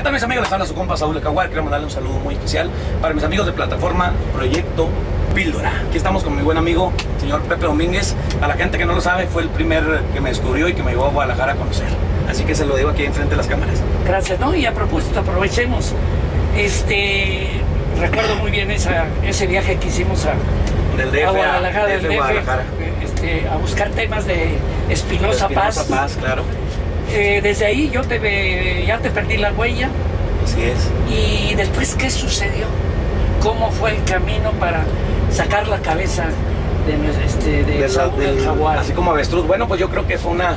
¿Qué tal mis amigos? Les habla su compa Saúl Caguar. Quiero mandarle un saludo muy especial para mis amigos de plataforma Proyecto Píldora. Aquí estamos con mi buen amigo, señor Pepe Domínguez. A la gente que no lo sabe, fue el primer que me descubrió y que me llevó a Guadalajara a conocer. Así que se lo digo aquí enfrente de las cámaras. Gracias, ¿no? Y a propósito, aprovechemos. Este, recuerdo muy bien esa, ese viaje que hicimos a, Del DF a Guadalajara, del DF, Guadalajara. este, a buscar temas de Espinosa Paz. Espinosa Paz, claro. Eh, desde ahí yo te ve- ya te perdí la huella. Así es. Y después, ¿qué sucedió? ¿Cómo fue el camino para sacar la cabeza de, este, de De la- del- el Jaguar? Así como avestruz. Bueno, pues yo creo que fue una,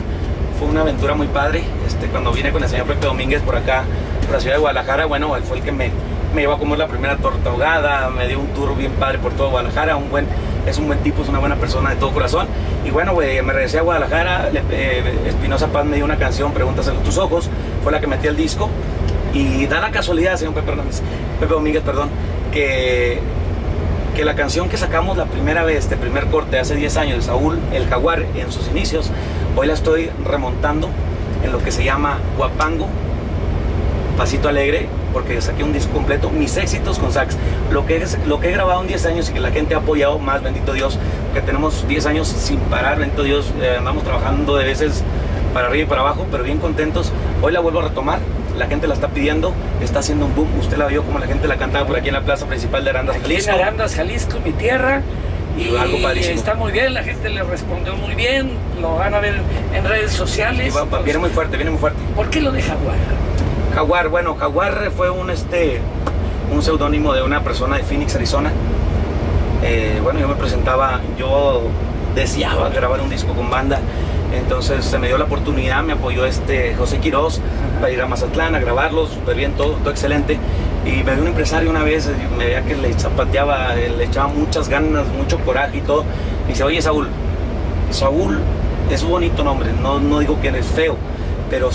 fue una aventura muy padre. Este, cuando vine con el señor Pepe Domínguez por acá, por la ciudad de Guadalajara, bueno, él fue el que me, me llevó a comer la primera torta ahogada, me dio un tour bien padre por todo Guadalajara, un buen, es un buen tipo, es una buena persona de todo corazón. Y bueno, güey, me regresé a Guadalajara, eh, Espinosa Paz me dio una canción, Preguntas en tus ojos, fue la que metí al disco. Y da la casualidad, señor Pepe Pepe Domínguez, perdón, que que la canción que sacamos la primera vez, de primer corte, hace 10 años, de Saúl el Jaguar, en sus inicios, hoy la estoy remontando en lo que se llama Guapango, Pasito Alegre, porque saqué un disco completo, mis éxitos con sax, lo que, es, lo que he grabado en 10 años y que la gente ha apoyado más, bendito Dios, que tenemos 10 años sin parar, bendito Dios, eh, andamos trabajando de veces para arriba y para abajo, pero bien contentos. Hoy la vuelvo a retomar, la gente la está pidiendo, está haciendo un boom, usted la vio como la gente la cantaba por aquí en la plaza principal de Arandas, Aquí en Jalisco. Arandas, Jalisco, mi tierra. Y Algo está muy bien, la gente le respondió muy bien, lo van a ver en redes Y sociales. va- viene muy fuerte, viene muy fuerte. ¿Por qué lo de Jaguar? Jaguar, bueno, Jaguar fue un este un seudónimo de una persona de Phoenix, Arizona. Eh, bueno, yo me presentaba, yo deseaba grabar un disco con banda, entonces se me dio la oportunidad, me apoyó este José Quiroz para ir a Mazatlán a grabarlos, súper bien, todo, todo excelente. Y me dio un empresario una vez, me veía que le zapateaba, eh, le echaba muchas ganas, mucho coraje y todo. Y dice, oye Saúl, Saúl es un bonito nombre, no, no digo que eres feo, pero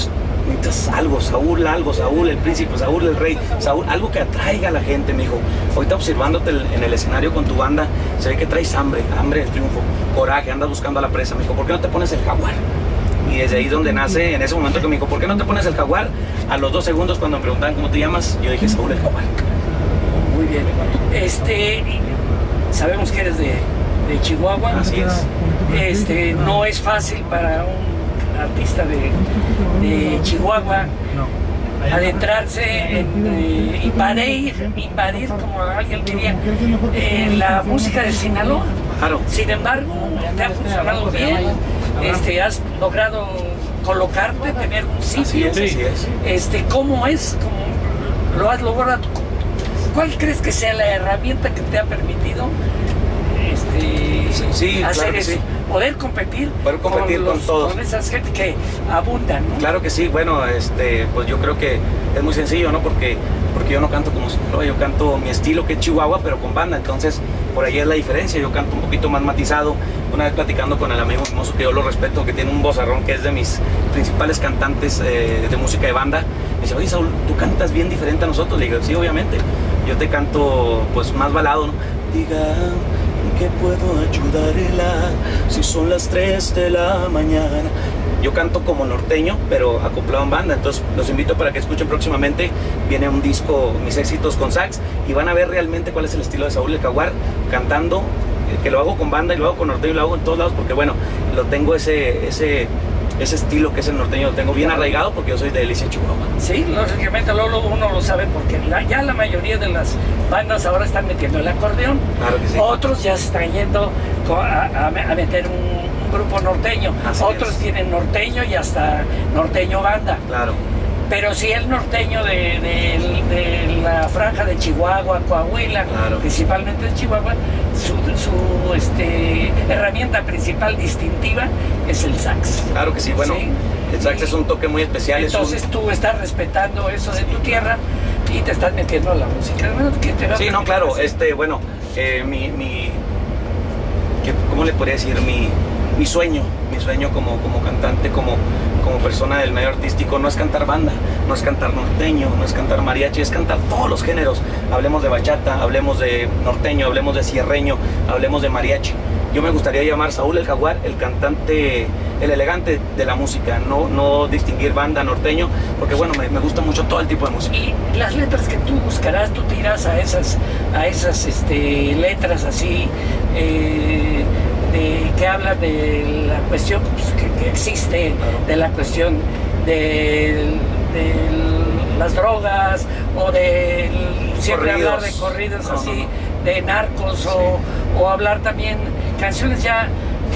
necesitas algo, Saúl algo, Saúl el príncipe, Saúl el rey, Saúl, algo que atraiga a la gente, me dijo. Ahorita observándote en el escenario con tu banda, se ve que traes hambre, hambre de triunfo, coraje, andas buscando a la presa. Me dijo, ¿por qué no te pones el jaguar? Y desde ahí donde nace, en ese momento que me dijo, ¿por qué no te pones el jaguar? A los dos segundos cuando me preguntaban cómo te llamas, yo dije, Saúl el jaguar. Muy bien. Este, sabemos que eres de, de Chihuahua. Así es. Este, no es fácil para un artista de, de Chihuahua adentrarse en, eh, invadir, invadir, como alguien diría, en la música de Sinaloa. Claro. Sin embargo, te ha funcionado bien, este, has logrado colocarte, tener un Así sitio. es, así es. Este, ¿Cómo es? ¿Cómo lo has logrado? ¿Cuál crees que sea la herramienta que te ha permitido este, Sí, sí, hacer claro eso? sí. Poder competir, Poder competir con los- todos. con esas gente que abundan. ¿no? Claro que sí, bueno, este, pues yo creo que es muy sencillo, ¿no? Porque, porque yo no canto como Sinaloa, yo canto mi estilo que es Chihuahua, pero con banda, entonces por ahí es la diferencia, yo canto un poquito más matizado. Una vez platicando con el amigo hermoso que yo lo respeto, que tiene un vozarrón que es de mis principales cantantes eh, de música de banda, me dice, oye Saúl, tú cantas bien diferente a nosotros, le digo, sí, obviamente, yo te canto pues más balado, ¿no? Diga que puedo ayudarla si son las 3 de la mañana. Yo canto como norteño, pero acoplado en banda. Entonces los invito para que escuchen próximamente. Viene un disco, mis éxitos con sax, y van a ver realmente cuál es el estilo de Saúl el Jaguar cantando, eh, que lo hago con banda y lo hago con norteño y lo hago en todos lados, porque bueno, lo tengo ese, ese, ese estilo que es el norteño, lo tengo bien arraigado porque yo soy de Delicia, Chihuahua. Sí, lógicamente uno lo sabe porque la- ya la mayoría de las bandas ahora están metiendo el acordeón. Claro que sí. Otros ya están yendo a, a- a meter un, un grupo norteño. Así Otros es. tienen norteño y hasta norteño banda. Claro. Pero si el norteño de, de- de la franja de Chihuahua, Coahuila, Claro. principalmente de Chihuahua, su, su, este, herramienta principal distintiva es el sax. Claro que sí, bueno, Sí. el sax es un toque muy especial. es un- Entonces tú estás respetando eso de tu tierra y te estás metiendo a la música. Sí, no, claro, este, bueno, eh, mi, mi ¿qué- ¿cómo le podría decir? Mi, mi sueño, mi sueño como, como cantante, como, como persona del medio artístico, no es cantar banda, no es cantar norteño, no es cantar mariachi, es cantar todos los géneros. Hablemos de bachata, hablemos de norteño, hablemos de cierreño, hablemos de mariachi. yo me gustaría llamar Saúl el Jaguar el cantante, el elegante de la música, no, no distinguir banda norteño, porque bueno, me, gusta mucho todo el tipo de música. Y las letras que tú buscarás, tú tiras a esas, a esas este, letras así, eh, de, que hablan de la cuestión pues, que, que existe, de la cuestión de, de las drogas o de siempre Corridos. hablar de corridos No, así, no, de narcos o, o hablar también canciones ya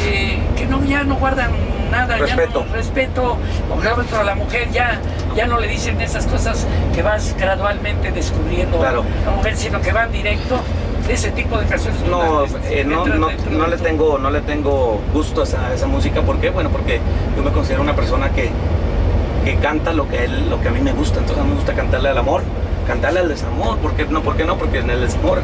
eh, que no ya no guardan nada, Respeto. ya no respeto, ejemplo a la mujer ya ya no le dicen esas cosas que vas gradualmente descubriendo Claro. a la mujer, sino que van directo de ese tipo de canciones. No, eh, no, no, no le tengo, no le tengo gusto a esa, a esa música. ¿Por qué? Bueno, porque yo me considero una persona que, que canta lo que, él, lo que a mí me gusta. Entonces a mí me gusta cantarle al amor, cantarle al desamor. ¿Por qué no? ¿Por qué no? Porque en el desamor,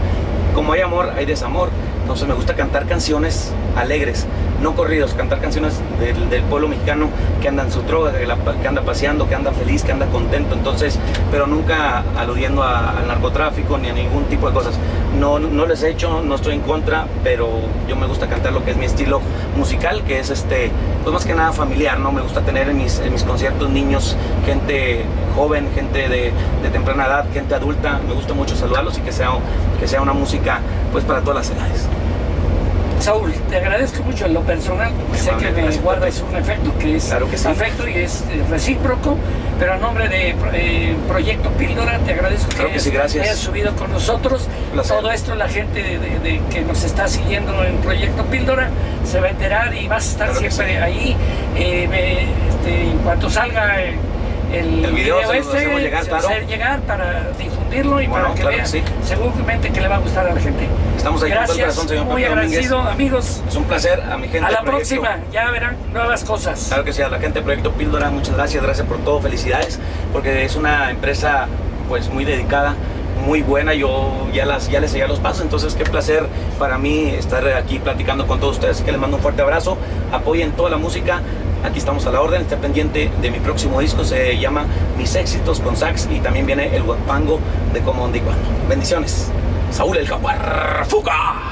como hay amor, hay desamor. Entonces me gusta cantar canciones alegres, no corridos, cantar canciones del, pueblo mexicano que anda en su droga, que, anda paseando, que anda feliz, que anda contento. Entonces, pero nunca aludiendo a- al narcotráfico ni a ningún tipo de cosas. No, no les he hecho, no estoy en contra, pero yo me gusta cantar lo que es mi estilo musical, que es este, pues más que nada familiar, ¿no? Me gusta tener en mis, en mis conciertos niños, gente joven, gente de, de temprana edad, gente adulta. Me gusta mucho saludarlos y que sea, que sea una música pues para todas las edades. Saúl, te agradezco mucho en lo personal, porque sé que me guardas un efecto que es Claro que sí. afecto y es eh, recíproco, pero a nombre de eh, Proyecto Píldora te agradezco Claro que sí, hayas subido con nosotros. Todo esto la gente de, de- de- que nos está siguiendo en Proyecto Píldora se va a enterar y vas a estar Claro que siempre sí. ahí. Eh, me- este, en cuanto salga el, El video se lo este, hacemos llegar, se va a hacer llegar para y Bueno, para que claro que vean. sí. Seguramente que le va a gustar a la gente. Estamos ahí con todo el Gracias, corazón, señor muy Pepe Domínguez. agradecido, amigos. Es un placer a mi gente. A la proyecto. próxima, ya verán nuevas cosas. Claro que sí, a la gente de Proyecto Píldora, muchas gracias, gracias por todo, felicidades, porque es una empresa pues muy dedicada, muy buena, yo ya, las, ya les seguía los pasos, entonces qué placer para mí estar aquí platicando con todos ustedes, así que les mando un fuerte abrazo, apoyen toda la música, aquí estamos a la orden, esté pendiente de mi próximo disco, se llama Mis éxitos con sax y también viene el guapango de Como Cuándo. Bendiciones, Saúl el Jaguar, ¡Fuga!